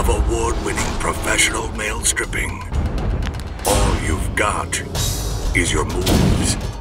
of award-winning professional male stripping. All you've got is your moves